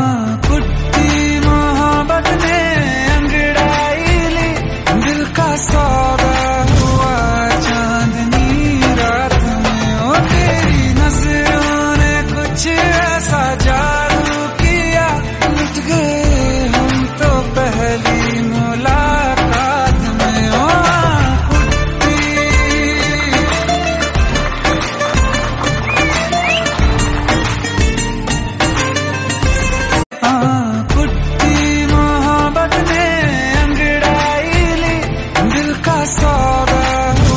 ah. I saw the